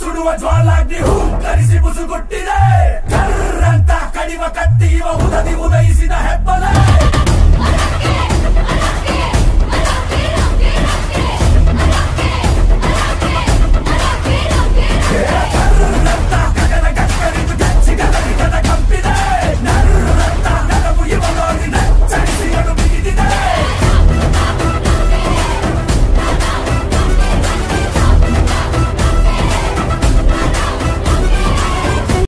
సుడువ జ్వాలాగ్ని హూం కలిసి బుసుగొట్టిదే.